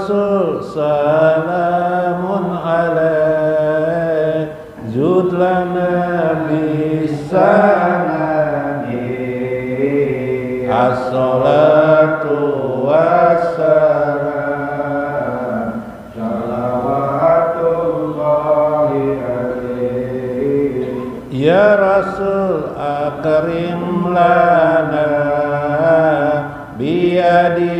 Rasul salamun alaih. Zud lana bisanani As-salatu wassalam. Salawatullahi Ya Rasul akrim lana. Biyadihil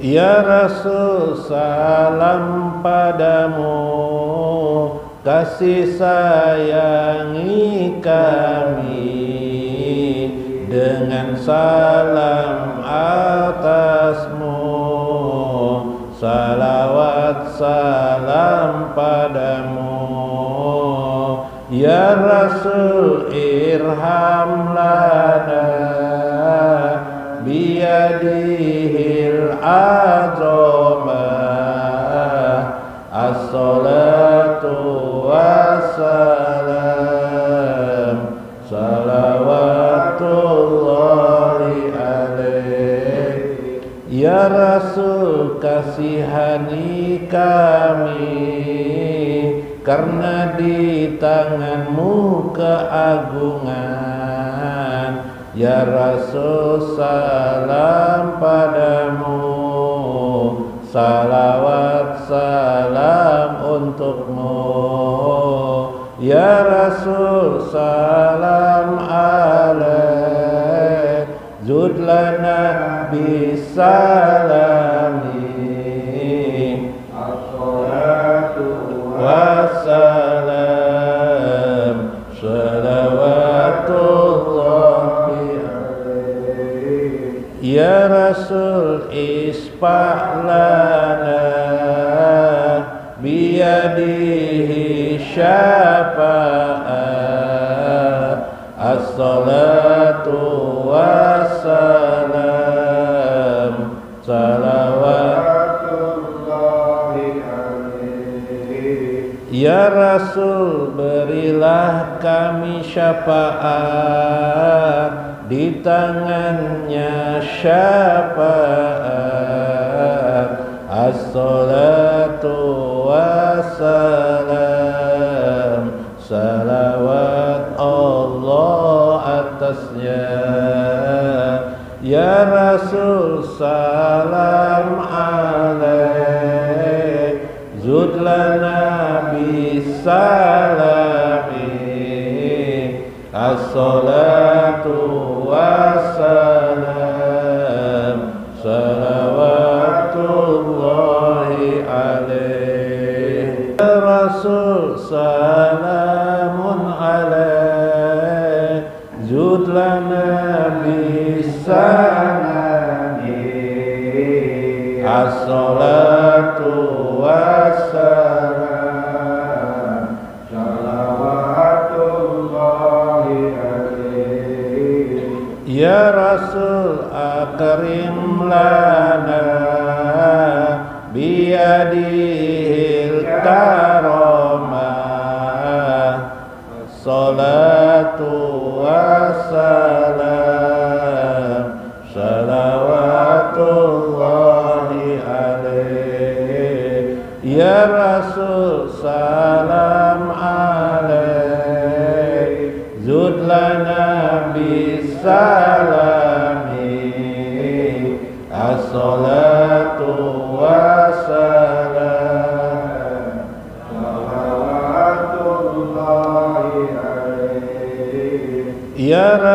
Ya Rasul salam padamu. Kasih sayangi kami. Dengan salam atasmu. Salawat salam padamu. Ya Rasul irham lana Azamah As-salatu wassalam Salawatullahi alaih. Ya Rasul kasihani kami Karena di tanganmu keagungan. Ya Rasul salam padamu Salawat salam untukmu. Ya Rasul salam alaih Zud lana Biyadihi syafa'at As-salatu wassalam. Salawatullahi alaih Ya Rasul berilah kami syafaat Di tangannya syafaat Rasul salam alaih Zud lana bisalami As-salatu wassalam Salawatullahi alaih Rasul salamun alaih Zud lana bisanani Salatu wassalam Salawatullahi alaih. Ya Rasul salam alaih. Zud lana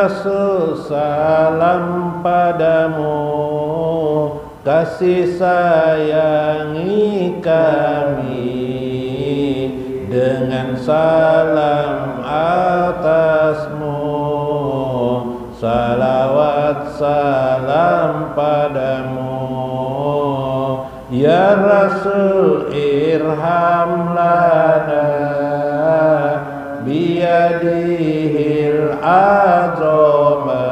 Rasul salam padamu. Kasih sayangi kami. Dengan salam atasmu. Salawat salam padamu. Ya Rasul irham azama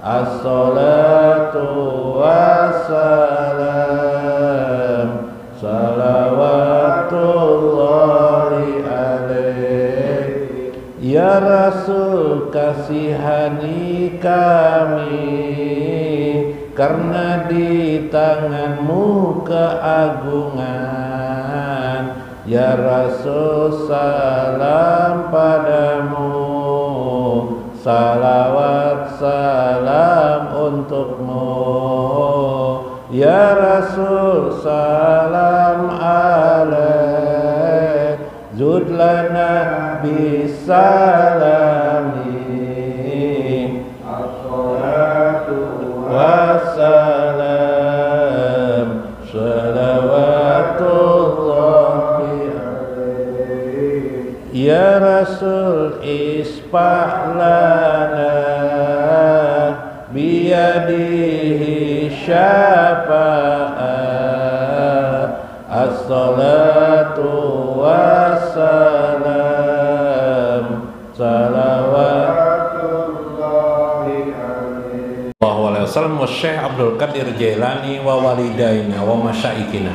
as-salatu wassalam salawatullahi alaih Ya Rasul kasihani kami karena di tanganmu keagungan. Ya Rasul salam padamu Salawat salam untukmu. Ya Rasul salam alaih Zudlana bisalami wassalam. Salawatullahi alaihi ya rasul isfah lana biyadihi syafa'at as-salatu wassalam salawatullahi alaihi wasallam wa Syekh Abdul Qadir Jailani wa walidaina wa masyaikina.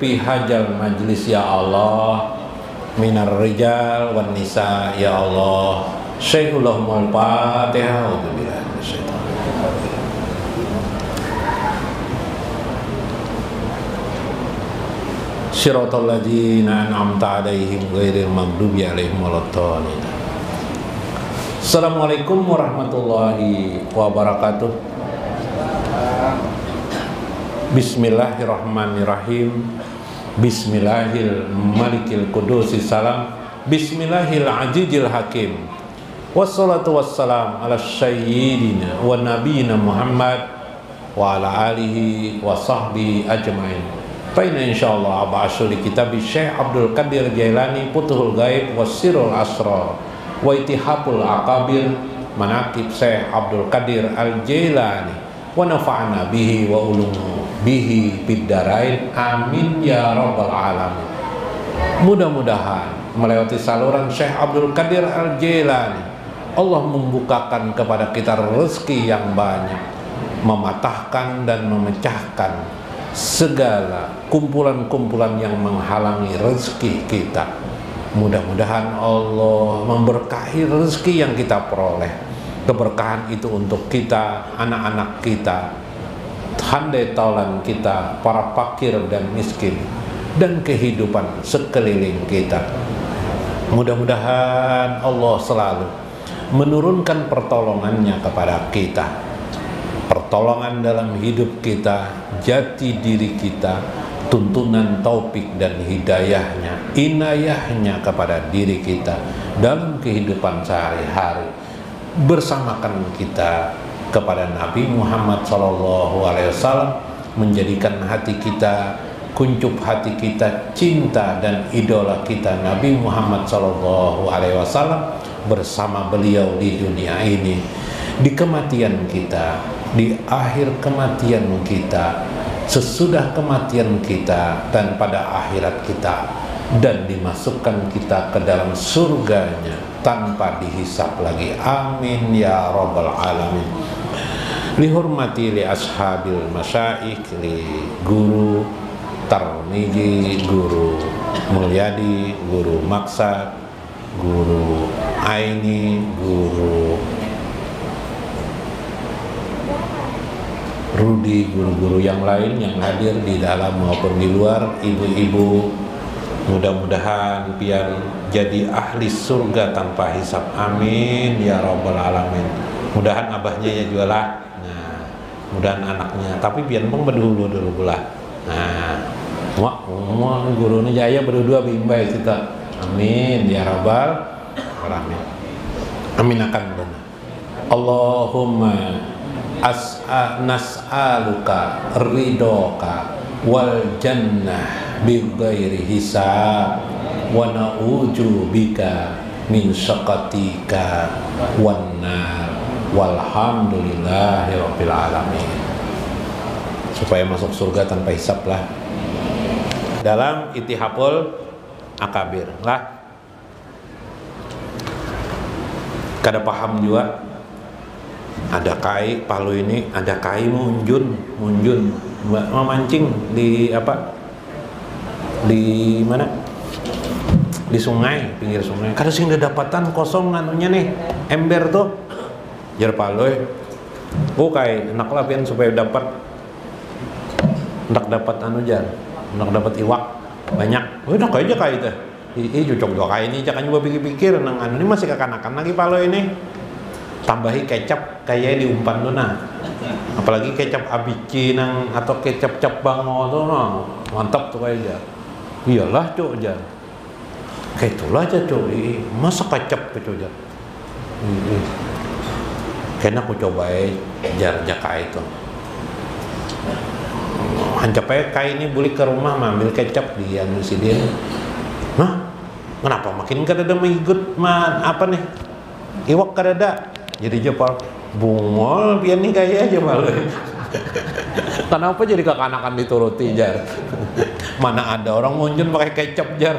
Fi hajal majlis ya Allah. Minar rijal wan nisa ya Allah Alhamdulillah Siratal ladzina an'amta alaihim ghairil maghdubi alaihim waladdallin. Assalamualaikum warahmatullahi wabarakatuh. Bismillahirrahmanirrahim. Bismillahil malikil kudusi salam. Bismillahil ajijil hakim. Wassalatu wassalam ala sayyidina wa nabiyina Muhammad Wa ala alihi wa sahbihi ajmain Faina insyaallah aba'asu li kitabi Syekh Abdul Qadir Jailani Putuhul Gaib Wasirul Asrar wa itihapul akabir manakib Syekh Abdul Qadir Al Jailani wa nafa'na bihi wa ulumu bihi biddarain amin ya rabbal alamin. Mudah-mudahan melewati saluran Syekh Abdul Qadir Al Jailani Allah membukakan kepada kita rezeki yang banyak mematahkan dan memecahkan segala kumpulan-kumpulan yang menghalangi rezeki kita Mudah-mudahan Allah memberkahi rezeki yang kita peroleh. Keberkahan itu untuk kita, anak-anak kita, handai taulan kita, para fakir dan miskin, dan kehidupan sekeliling kita. Mudah-mudahan Allah selalu menurunkan pertolongannya kepada kita. Pertolongan dalam hidup kita, jati diri kita, tuntunan taufik dan hidayahnya, inayahnya kepada diri kita dalam kehidupan sehari-hari bersamakan kita kepada Nabi Muhammad SAW menjadikan hati kita kuncup hati kita cinta dan idola kita Nabi Muhammad SAW bersama beliau di dunia ini. Di kematian kita di akhir kematian kita sesudah kematian kita dan pada akhirat kita dan dimasukkan kita ke dalam surganya tanpa dihisap lagi. Amin ya rabbal alamin. Lihormati li ashabil masyaik li guru Tarmiji guru Mulyadi guru Maksad guru Aini guru Rudi, guru-guru yang lain yang hadir di dalam maupun di luar, ibu-ibu, mudah-mudahan biar jadi ahli surga tanpa hisap. Amin ya robbal alamin. Mudahan abahnya ya jualah. Nah, mudahan anaknya. Tapi biar mong berdulu dulu pula. Nah, mau mau guru ini jaya berdua bimbai kita. Amin ya robbal alamin. Amin akan benar. Allahumma as'a nas'aluka ridoka wal jannah bi ghairi hisab wa na'udzu bika min syaqatika wan nar. Walhamdulillahi rabbil alamin. Supaya masuk surga tanpa hisap lah dalam itihapul akabir. Lah kada paham juga ada kai palu ini ada kai munjun munjun memancing di apa? Di mana? Di sungai pinggir sungai. Kada sing dapatan kosong anunya nih ember tuh. Jar paloy oh kai enak lah pian supaya dapat. Hendak dapat anu jar hendak dapat iwak banyak. Oh enak aja kai teh. Ih, cocok dua kai ini jangan juga pikir-pikir nang anu ini masih kekanakan lagi palo ini tambahi kecap kayak diumpan tuh nah apalagi kecap abici nang atau kecap cap bango tuh nah mantap tuh kayaknya iyalah cok jar kayak itulah aja cok masa kecap ke cok jar kayaknya aku coba jar jaka itu hancap aja kai ini beli ke rumah ambil kecap di anu si dia. Kenapa makin kada ada mengikut ma apa nih? Iwak kada ada jadi jepal bungol pian nih kayak aja malu kenapa jadi kekanakan dituruti jar? Mana ada orang munjun pakai kecap jar.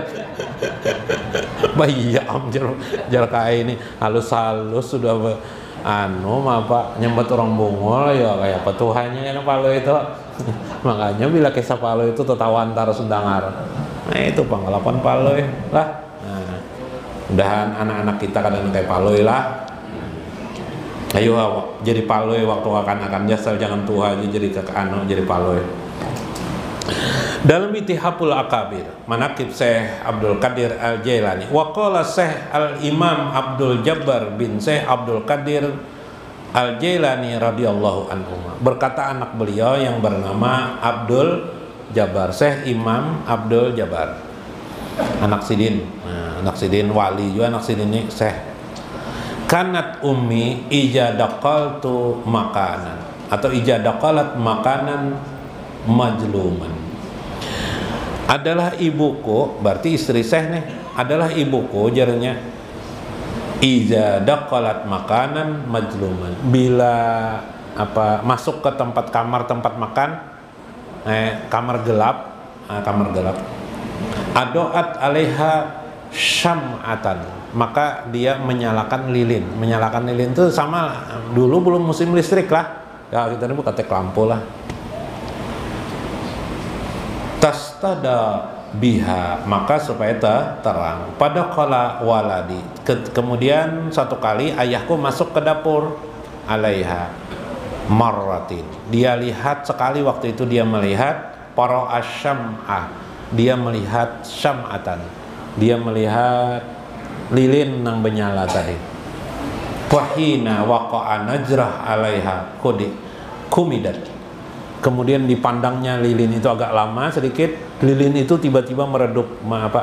Bayi am jar. Jar kayak ini. Halus halus sudah anu apa nyembat orang bungol ya kayak petuhannya yang palu itu. Makanya bila kisah palu itu tertawa antara sundangar nah itu pengalaman palu lah. Nah, mudahan anak-anak kita kadang kayak palu lah ayo jadi paloy waktu akan akan jasal jangan tua aja jadi ke anu jadi paloy dalam itihapul akabir manakib Syekh Abdul Qadir Al Jailani waqala Syekh Al Imam Abdul Jabbar bin Syekh Abdul Qadir Al Jailani radhiyallahu anhu berkata anak beliau yang bernama Abdul Jabbar Syekh Imam Abdul Jabbar. Anak sidin. Nah, anak sidin wali juga anak sidin ini Syekh kanat ummi tu makanan. Atau ijadaqalat makanan majluman. Adalah ibuku berarti istri saya nih adalah ibuku jaranya ijadaqalat makanan majluman. Bila apa masuk ke tempat kamar tempat makan eh, kamar gelap eh, kamar gelap adoat alaiha syam'atan. Maka dia menyalakan lilin. Menyalakan lilin itu sama dulu belum musim listrik lah. Ya kita ini bukan tek lampu lah. Tastada biha. Maka supaya terang. Pada kala waladi. Ke, kemudian satu kali ayahku masuk ke dapur. Alaiha marratin. Dia lihat sekali waktu itu dia melihat. Para asyam'ah dia melihat syam'atan dia melihat lilin nang benyala tadi. Wahina waqa'a najrah alaiha kodi kumidat. Kemudian dipandangnya lilin itu agak lama sedikit lilin itu tiba-tiba meredup apa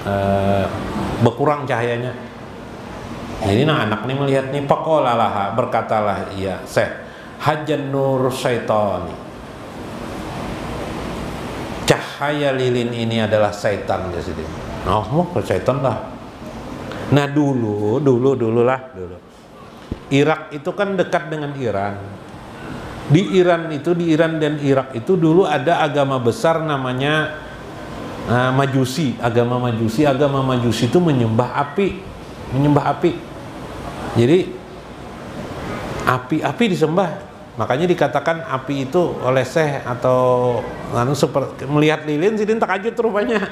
e, berkurang cahayanya. Jadi nah anak ini melihat nih pakolalaha berkatalah iya seh hajan nur syaitani. Cahaya lilin ini adalah syaitan jadi oh mau syaitan lah Nah dulu, dulu, dulu lah, dulu. Irak itu kan dekat dengan Iran. Di Iran itu, di Iran dan Irak itu dulu ada agama besar namanya uh, Majusi. Agama Majusi, agama Majusi itu menyembah api, menyembah api. Jadi api-api disembah. Makanya dikatakan api itu oleh Syekh atau anu seperti melihat lilin sidin takajud rupanya.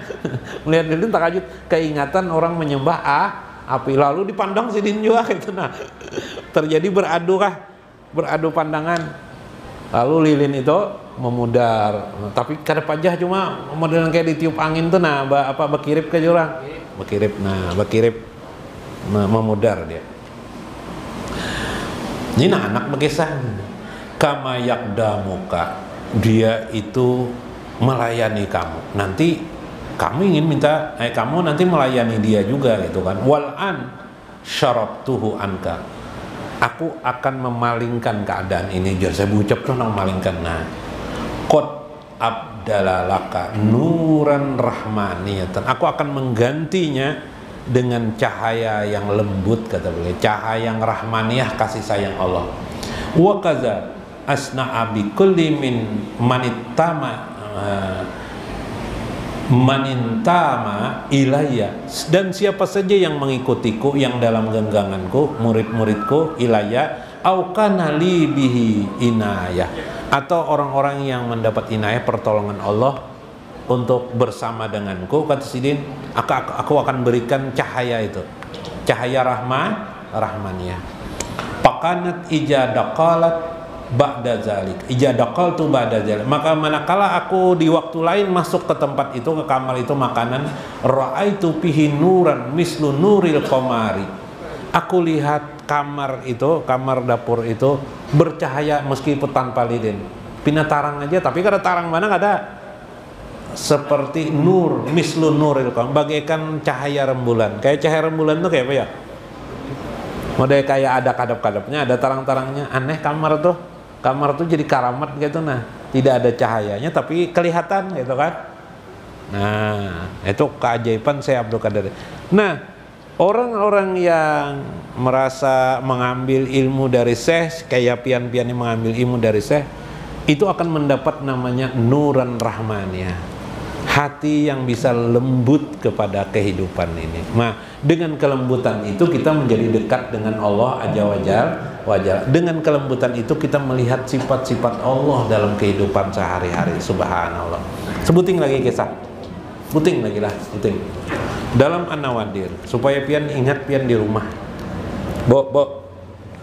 melihat lilin takajud. Keingatan orang menyembah ah api. Lalu dipandang si Din juga itu nah. Terjadi beradu kah? Beradu pandangan. Lalu lilin itu memudar. Nah, tapi kada pajah cuma model kayak ditiup angin tuh nah apa berkirip ke jurang? Berkirip nah berkirip memudar dia. Ini nah anak berkesan kama yakdamuka. Dia itu melayani kamu. Nanti kamu ingin minta eh kamu nanti melayani dia juga gitu kan. Wal an tuhu anka. Aku akan memalingkan keadaan ini. Jadi saya ucap tuh memalingkan nah kot abdalalaka nuran rahmaniyatan. Aku akan menggantinya dengan cahaya yang lembut kata beliau. Cahaya yang rahmaniah kasih sayang Allah. Wa kaza asna abi kulli min manittama uh, manintama ilayya dan siapa saja yang mengikutiku yang dalam genggamanku murid-muridku ilayya au kana bihi inayah atau orang-orang yang mendapat inayah pertolongan Allah untuk bersama denganku kata Sidin aku, aku akan berikan cahaya itu. Cahaya rahman rahmaniyah pakanat ijadaqalat ba'da zalik. Ijadaqal tu ba'da zalik. Maka manakala aku di waktu lain masuk ke tempat itu ke kamar itu makanan ra'aitu fihi nuran mislu nuril qamari. Aku lihat kamar itu kamar dapur itu bercahaya meskipun tanpa lilin. Pindah tarang aja tapi kada tarang mana ada. Seperti nur mislu nuril qamari bagaikan cahaya rembulan. Kayak cahaya rembulan tuh kayak apa ya? Model kayak ada kadap-kadapnya ada tarang-tarangnya. Aneh kamar tuh kamar tuh jadi karamat gitu nah. Tidak ada cahayanya tapi kelihatan gitu kan. Nah itu keajaiban saya Abdul Qadir. Nah orang-orang yang merasa mengambil ilmu dari Syekh kayak pian-pian yang mengambil ilmu dari Syekh itu akan mendapat namanya nuran rahmaniyah hati yang bisa lembut kepada kehidupan ini. Nah, dengan kelembutan itu kita menjadi dekat dengan Allah Aja Wajal, wajal. Dengan kelembutan itu kita melihat sifat-sifat Allah dalam kehidupan sehari-hari. Subhanallah. Sebuting lagi kisah. Sebuting lagi lah, sebuting. Dalam An-Nawadir, supaya pian ingat pian di rumah. Bo, bo.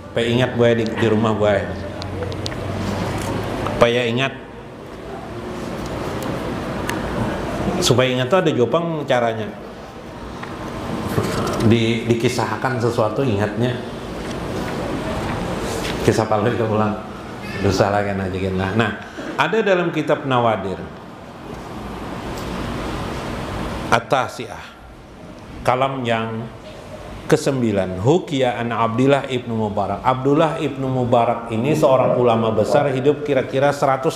Supaya ingat gue di, di rumah gue. Supaya ingat supaya ingat tuh ada jopang caranya di, dikisahkan sesuatu ingatnya kisah paling kita pulang. Dosa lagi aja nah, nah ada dalam kitab Nawadir. Atasiah kalam yang kesembilan. Hukia an Abdullah ibnu Mubarak. Abdullah ibnu Mubarak ini seorang ulama besar hidup kira-kira 118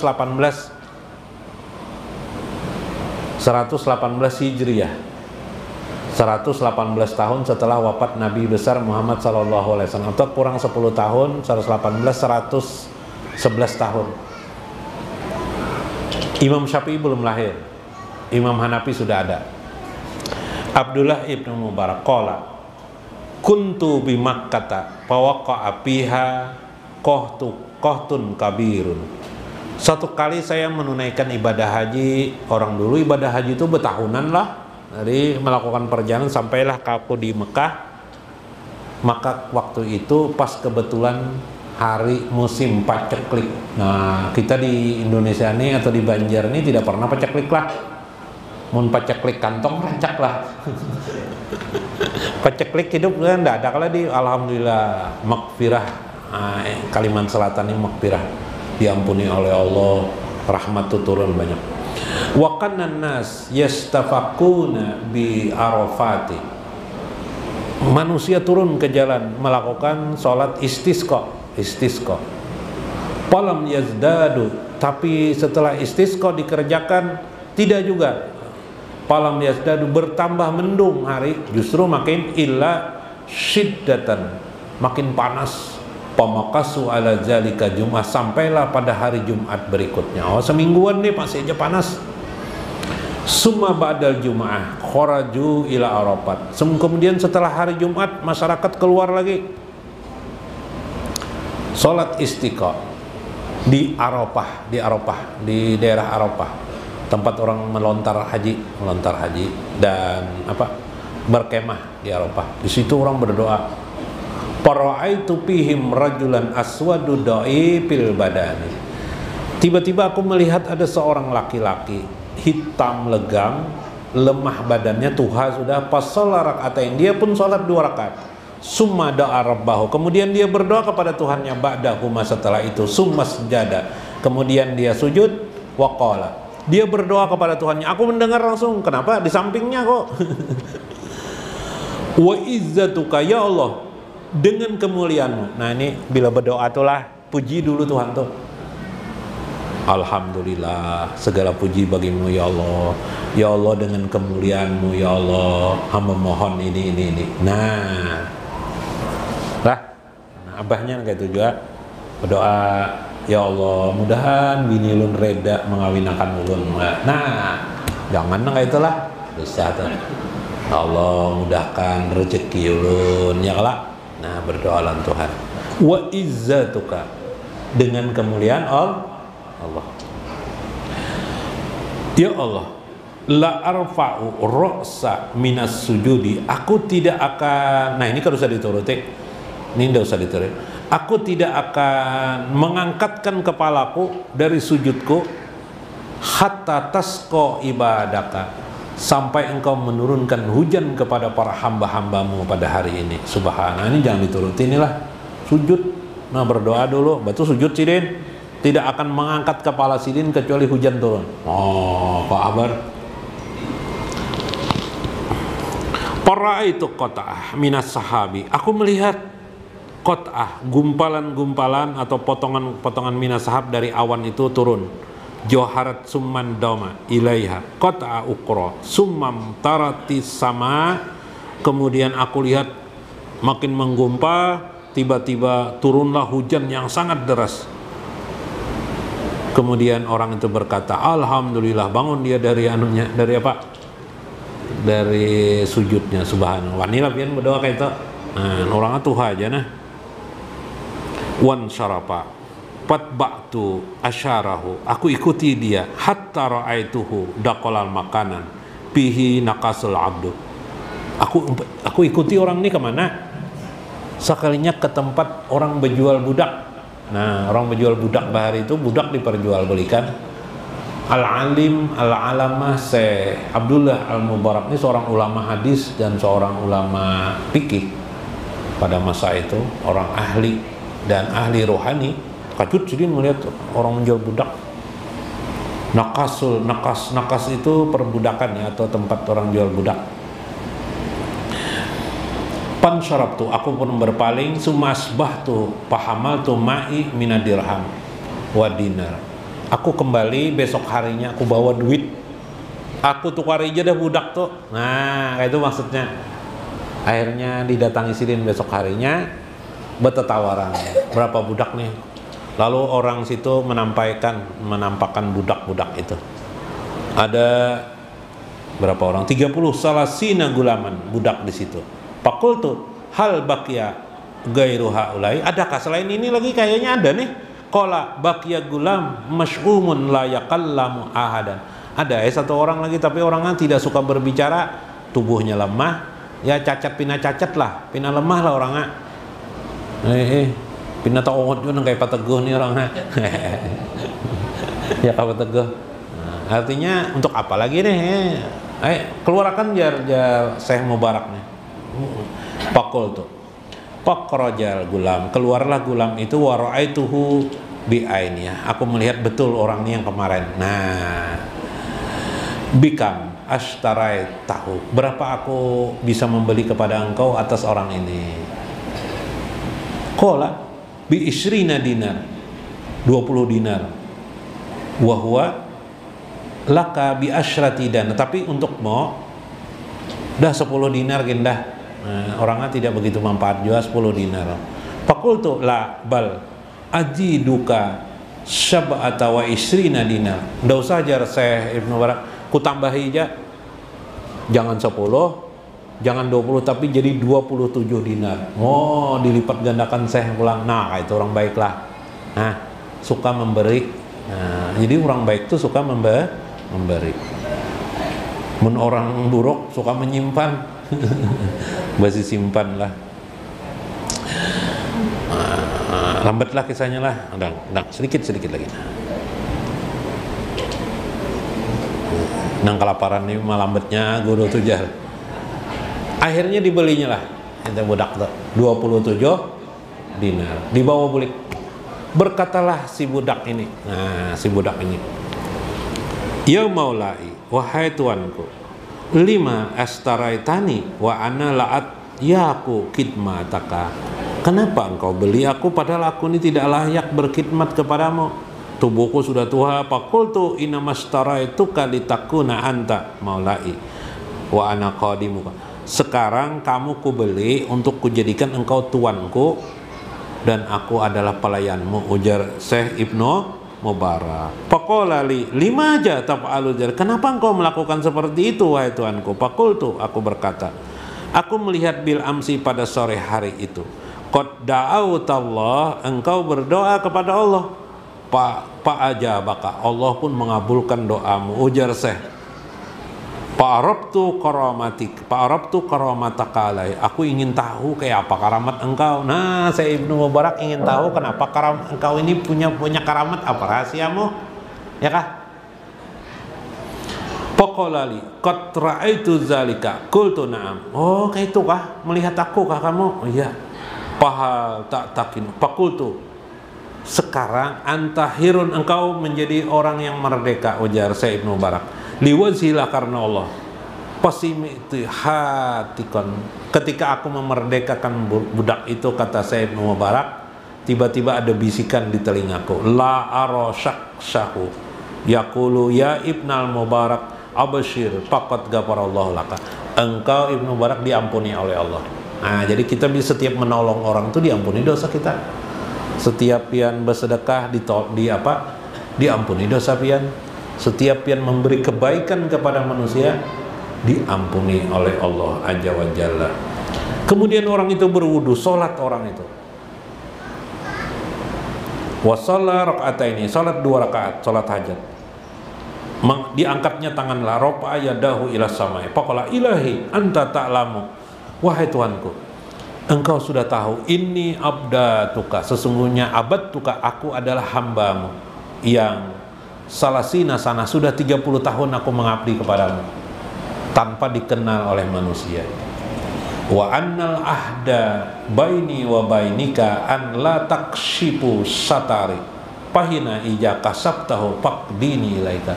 118 Hijriah 118 tahun setelah wafat Nabi besar Muhammad Sallallahu Alaihi Wasallam. Atau kurang 10 tahun 118 111 tahun. Imam Syafi'i belum lahir. Imam Hanafi sudah ada. Abdullah ibnu Mubarak Kola kuntu bimakkata pawaqa'a biha kohtu kohtun kabirun. Satu kali saya menunaikan ibadah haji orang dulu ibadah haji itu betahunan lah dari melakukan perjalanan sampailah aku di Mekah. Maka waktu itu pas kebetulan hari musim paceklik. Nah kita di Indonesia ini atau di Banjar ini tidak pernah paceklik lah. Mun paceklik kantong rancak lah. Paceklik hidup kan tidak ada kalau di Alhamdulillah. Makfirah nah, Kalimantan Selatan ini makfirah. Diampuni oleh Allah rahmat turun banyak. Wa nas yastafakuna bi arafati. Manusia turun ke jalan melakukan sholat istisqa istisqa. Palam yazdadu tapi setelah istisqa dikerjakan tidak juga. Palam yazdadu bertambah mendung hari justru makin illa syiddatan makin panas. Pamakasu ala zalika Jumat sampailah pada hari Jumat berikutnya. Oh semingguan nih masih aja panas summa ba'dal Jum'ah kharaju ila Arafat. Kemudian setelah hari Jumat masyarakat keluar lagi. Salat istiqa di Arafah di Arafah di daerah Arafah. Tempat orang melontar haji melontar haji dan apa? Berkemah di Arafah. Di situ orang berdoa. Para'aitu pihim rajulan aswadu pil badani. Tiba-tiba aku melihat ada seorang laki-laki hitam legam, lemah badannya tuha sudah pas sholat rakaatain dia pun sholat dua rakaat. Summa doa rabbahu. Kemudian dia berdoa kepada Tuhannya ba'dahuma setelah itu summa sejada. Kemudian dia sujud waqala. Dia berdoa kepada Tuhannya. Aku mendengar langsung. Kenapa? Di sampingnya kok. Wa izzatuka ya Allah dengan kemuliaanmu. Nah ini bila berdoa itulah puji dulu Tuhan tuh. Alhamdulillah segala puji bagimu ya Allah. Ya Allah dengan kemuliaanmu ya Allah. Hamba mohon ini ini ini. Nah. Lah nah, Abahnya kayak itu juga. Berdoa Ya Allah mudahan bini lun reda mengawinakan ulun Nah Jangan kayak itulah. Bisa tuh. Ya Allah mudahkan rezeki ulun Ya kelak Nah berdoa Tuhan. Wa izzatuka. Dengan kemuliaan Allah Allah. Ya Allah la arfa'u ra'sa minas sujudi. Aku tidak akan nah ini kan usah dituruti ini tidak usah dituruti aku tidak akan mengangkatkan kepalaku dari sujudku hatta tasko ibadaka sampai engkau menurunkan hujan kepada para hamba-hambamu pada hari ini. Subhanallah ini jangan dituruti inilah. Sujud. Nah berdoa dulu. Batu sujud sidin tidak akan mengangkat kepala sidin kecuali hujan turun. Oh, Pak Abar. Para itu kota minas sahabi. Aku melihat kota gumpalan-gumpalan atau potongan-potongan minas sahab dari awan itu turun. Joharat summan doma ilaiha kota ukro summam tarati sama kemudian aku lihat makin menggumpal tiba-tiba turunlah hujan yang sangat deras kemudian orang itu berkata alhamdulillah bangun dia dari anunya dari apa? Dari sujudnya subhanallah. Inilah pian berdoa kayak itu. Nah, orang itu aja nah. Wan syarapa batu asyarahu. Aku ikuti dia. Hatta ra'aituhu dakolal makanan pihi nakasul abdu. Aku aku ikuti orang ini ke mana? Sekalinya ke tempat orang berjual budak Nah, orang menjual budak bahar itu budak diperjualbelikan. Al-Alim Al-Alamah Syekh Abdullah Al-Mubarak ini seorang ulama hadis dan seorang ulama fikih pada masa itu, orang ahli dan ahli rohani. Kacut jadi melihat orang menjual budak. Nakasul, nakas, nakas itu perbudakan ya atau tempat orang jual budak pan tu aku pun berpaling sumasbah tu pahamal tu ma'i minadirham wa dinar. Aku kembali besok harinya aku bawa duit. Aku tukar aja dah budak tuh nah itu maksudnya. Akhirnya didatangi Sirin besok harinya bertetawaran. Berapa budak nih? Lalu orang situ menampaikan menampakkan budak-budak itu. Ada berapa orang? 30 salah sina gulaman budak di situ Fakultu hal bakia gairu haulai. Adakah selain ini lagi kayaknya ada nih? Kola bakia gulam masyumun la yakallamu ahadan. Ada ya satu orang lagi tapi orangnya tidak suka berbicara. Tubuhnya lemah. Ya cacat pina cacat lah. Pina lemah lah orangnya. Eh, eh. Pina tak ongot juga kayak pateguh nih orangnya. Ya kayak pateguh nah, artinya untuk apa lagi nih? Eh, eh keluarkan jar jar Syekh Mubarak nih Pakol tuh. Pakrojal gulam. Keluarlah gulam itu wara'aituhu bi'ainnya. Aku melihat betul orang ini yang kemarin. Nah, bikam ashtarai tahu. Berapa aku bisa membeli kepada engkau atas orang ini? Kola bi isrina dinar. 20 dinar. Wahwa laka bi asyrati dan tapi untuk mau dah 10 dinar gendah Nah, orangnya tidak begitu manfaat juga 10 dinar. Fakultu la bal aji duka sab'ata wa isrina dinar. Nggak usah ajar saya Ibnu Barak, ku tambahi aja. Jangan 10, jangan 20 tapi jadi 27 dinar. Oh, dilipat gandakan saya pulang. Nah, itu orang baiklah. Nah, suka memberi. Nah, jadi orang baik itu suka memberi. Mun orang buruk suka menyimpan masih simpan lah. Uh, lambatlah kisahnya lah. Sedikit sedikit lagi. Nang kelaparan ini malambatnya guru tujar akhirnya dibelinya lah. Itu budak tuh 27 dinar. Dibawa bulik berkatalah si budak ini. Nah si budak ini. Ya maulai wahai tuanku lima astaraitani wa ana la'at yaku khidmataka. Kenapa engkau beli aku padahal aku ini tidak layak berkhidmat kepadamu? Tubuhku sudah tua fakultu inamastara itu kalitakuna anta maulai. Wa ana qadimuka. Sekarang kamu kubeli untuk kujadikan engkau tuanku dan aku adalah pelayanmu ujar Syekh Ibnu Mubarak. Pakola li lima aja taf'alu Kenapa engkau melakukan seperti itu wahai tuanku? Pakultu aku berkata, aku melihat bil amsi pada sore hari itu. Qad da'autallah engkau berdoa kepada Allah. Pak Pak aja baka Allah pun mengabulkan doamu ujar Syekh Fa'arabtu karamatik, fa'arabtu karamataka alai. Aku ingin tahu kayak apa karamat engkau. Nah, saya Ibnu Mubarak ingin tahu kenapa karam engkau ini punya punya karamat apa rahasiamu? Ya kah? Pokolali, qad ra'aitu zalika. Qultu na'am. Oh, kayak itu kah? Melihat aku kah kamu? Oh, iya. Pahal tak takin. Pakultu. Sekarang antahirun engkau menjadi orang yang merdeka ujar saya Ibnu Mubarak liwazilah karena Allah. Itu hatikon ketika aku memerdekakan budak itu kata saya Mubarak tiba-tiba ada bisikan di telingaku. La aro syahu yakulu ya Ibnal Mubarak abashir faqad Allah laka. Engkau Ibnu Mubarak diampuni oleh Allah. Nah jadi kita bisa setiap menolong orang itu diampuni dosa kita. Setiap pian bersedekah di, di apa? Diampuni dosa pian setiap yang memberi kebaikan kepada manusia diampuni oleh Allah Azza wa Jalla. Kemudian orang itu berwudu, sholat orang itu. Wasalla rakaat ini, sholat dua rakaat, sholat hajat. Diangkatnya tanganlah, ropa yadahu ila samai. Pakola ilahi, anta ta'lamu. Wahai Tuhanku, engkau sudah tahu, ini abdatuka, sesungguhnya abad tuka, aku adalah hambamu yang salasina sana. Sudah 30 tahun aku mengabdi kepadamu. Tanpa dikenal oleh manusia. Wa annal ahda baini wa bainika an la takshipu satari. Pahina ija kasabtahu dini ilaika.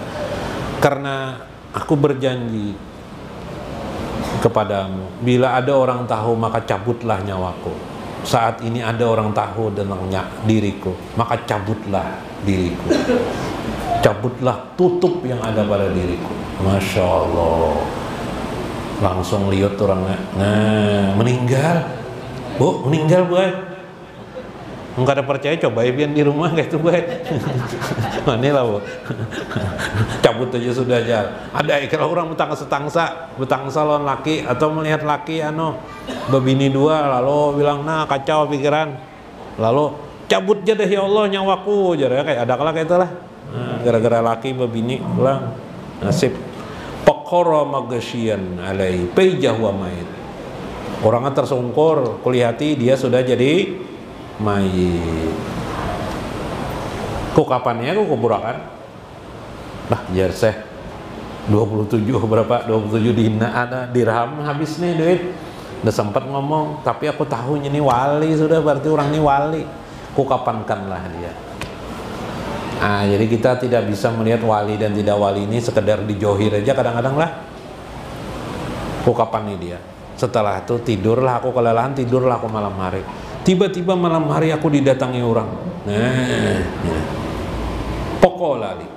Karena aku berjanji kepadamu bila ada orang tahu maka cabutlah nyawaku. Saat ini ada orang tahu tentang diriku maka cabutlah diriku cabutlah tutup yang ada pada diriku. Masya Allah langsung lihat orang nah meninggal? Bu meninggal bu Enggak ada percaya coba ya di rumah kayak itu bu mana lah bu? Cabut aja sudah aja. Ada kalau orang betang setangsa betangsa lawan laki atau melihat laki anu bebini dua lalu bilang nah kacau pikiran. Lalu cabut aja deh ya Allah nyawaku jadi kayak ada kalah kayak itulah gara-gara laki bebini pulang nasib. Pekoro magasian alai pejah wa orangnya tersungkur kulihati dia sudah jadi mayit kok kapannya kok kuburakan? Lah jar seh 27 berapa? 27 dina ada dirham habis nih duit. Udah sempat ngomong tapi aku tahu ini wali sudah berarti orang ini wali. Ku kapankanlah dia Nah, jadi kita tidak bisa melihat wali dan tidak wali ini sekedar dijohir aja kadang-kadang lah. Kok kapan nih dia? Setelah itu tidurlah aku kelelahan, tidurlah aku malam hari. Tiba-tiba malam hari aku didatangi orang. Nah, ya. pokok lali.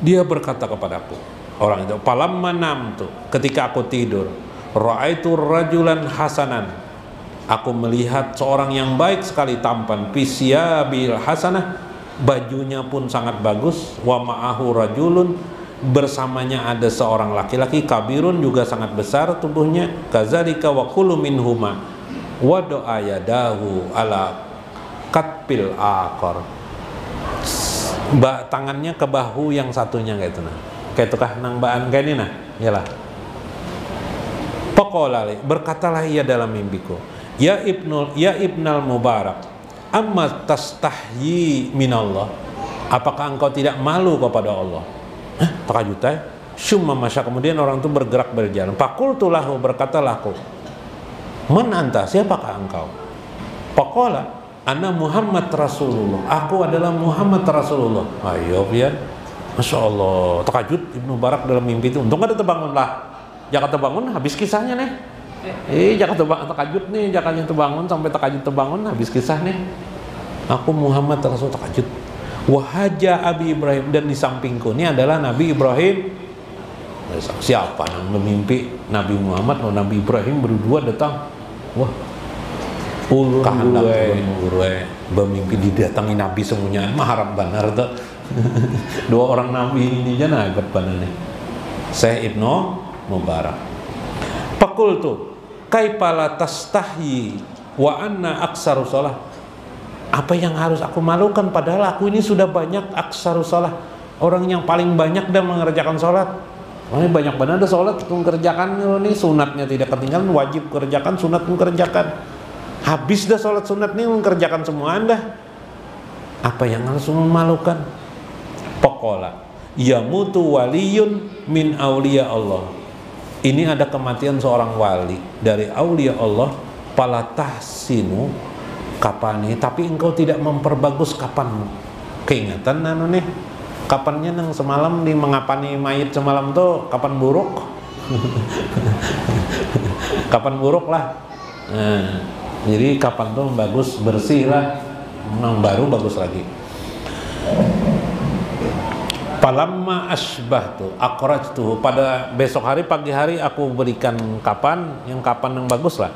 Dia berkata kepadaku, orang itu, palam manam tuh, ketika aku tidur, itu rajulan hasanan. Aku melihat seorang yang baik sekali tampan, bil hasanah, bajunya pun sangat bagus. Wa ma'ahu rajulun bersamanya ada seorang laki-laki kabirun juga sangat besar tubuhnya. Kazalika wa kullu minhuma wa do'a yadahu ala katpil akor ba, tangannya ke bahu yang satunya kayak itu nah. Kayak itu kah nang baan kayak ini nah. Iyalah Pokolali berkatalah ia dalam mimpiku ya ibnul ya ibnal mubarak amma tastahyi minallah. Apakah engkau tidak malu kepada Allah? Hah, juta Syumma masya. Kemudian orang itu bergerak berjalan. Fakultulahu berkatalah man anta? Siapakah engkau? Pakola Ana Muhammad Rasulullah. Aku adalah Muhammad Rasulullah. Ayo ya Masya Allah Terkajut Ibnu Barak dalam mimpi itu. Untung ada terbangun lah. Jangan terbangun habis kisahnya nih Eh, jangan terbang, terkajut nih, jangan yang terbangun sampai terkajut terbangun habis kisah nih. Aku Muhammad Rasul terkajut. Wahaja Abi Ibrahim dan di sampingku ini adalah Nabi Ibrahim. Siapa yang memimpi Nabi Muhammad atau Nabi Ibrahim berdua datang? Wah, ulun gue gue bermimpi didatangi Nabi semuanya mah harap benar tuh dua orang Nabi ini jangan agak benar nih saya Ibnu Mubarak pakul tuh kaipala tastahi wa anna aksaru salah apa yang harus aku malukan? Padahal aku ini sudah banyak aksaru salah orang yang paling banyak dan mengerjakan sholat Oh, banyak benar ada sholat mengerjakan. Ini sunatnya tidak ketinggalan wajib kerjakan sunat mengerjakan. Habis dah sholat sunat ini mengerjakan semua anda apa yang harus memalukan pokola. Ya mutu waliyun min aulia Allah ini ada kematian seorang wali. Dari aulia Allah pala tahsinu kapan nih tapi engkau tidak memperbagus kapan keingatan nanu nih kapannya nang semalam di mengapani mayit semalam tuh kapan buruk? Kapan buruk lah. Nah, jadi kapan tuh bagus bersih lah. Nang baru bagus lagi Palamma asbah tuh akraj tuh pada besok hari pagi hari aku berikan kapan? Yang kapan yang bagus lah.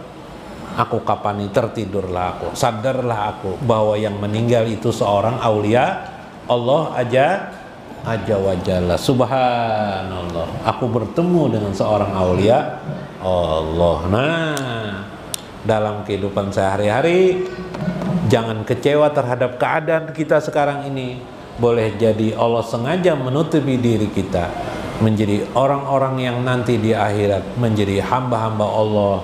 Aku kapan ini tertidurlah aku. Sadarlah aku bahwa yang meninggal itu seorang aulia. Allah aja aja wajalla subhanallah. Aku bertemu dengan seorang aulia. Allah. Nah dalam kehidupan sehari-hari jangan kecewa terhadap keadaan kita sekarang ini boleh jadi Allah sengaja menutupi diri kita menjadi orang-orang yang nanti di akhirat menjadi hamba-hamba Allah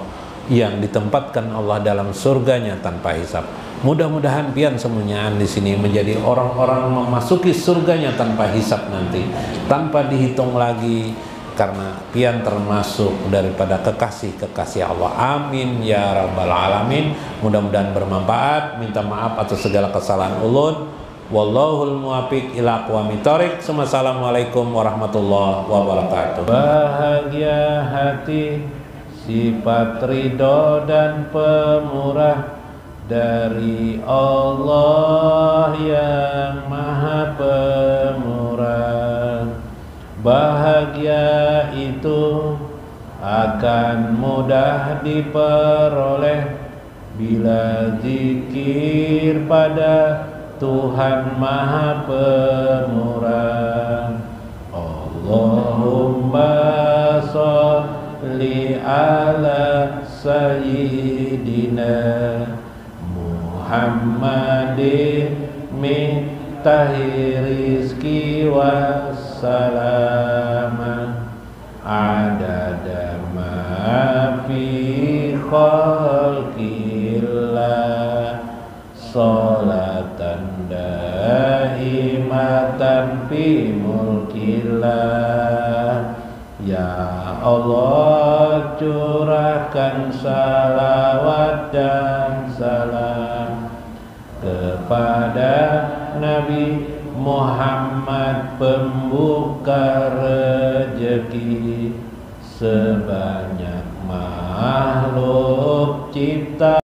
yang ditempatkan Allah dalam surganya tanpa hisap. Mudah-mudahan pian semuanya di sini menjadi orang-orang memasuki surganya tanpa hisap nanti, tanpa dihitung lagi karena pian termasuk daripada kekasih-kekasih Allah. Amin ya rabbal alamin. Mudah-mudahan bermanfaat. Minta maaf atas segala kesalahan ulun. Wallahul muwafiq ila aqwamit thoriq. Assalamualaikum warahmatullahi wabarakatuh. Bahagia hati sifat ridho dan pemurah dari Allah yang maha pemurah Bahagia itu akan mudah diperoleh bila zikir pada Tuhan Maha Pemurah Allahumma salli ala Sayyidina Muhammadin min rizki wassalama adada ma fi khalqillah daimatan fi mulkillah. Ya Allah curahkan salawat dan salam kepada Nabi Muhammad pembuka rezeki sebanyak makhluk cipta